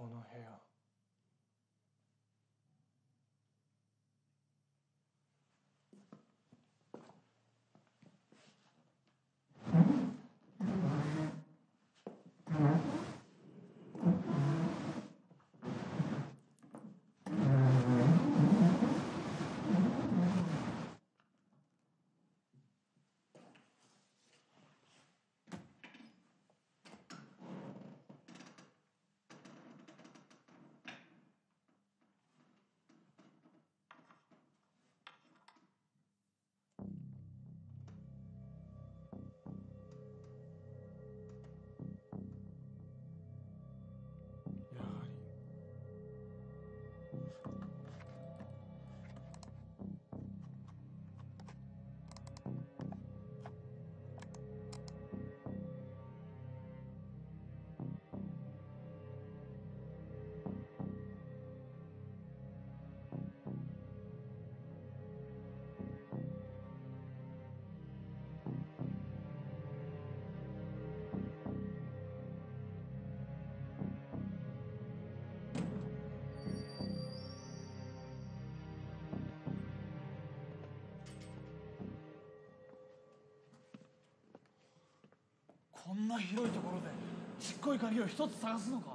この部屋。こんな広いところでちっこい鍵を一つ探すのか？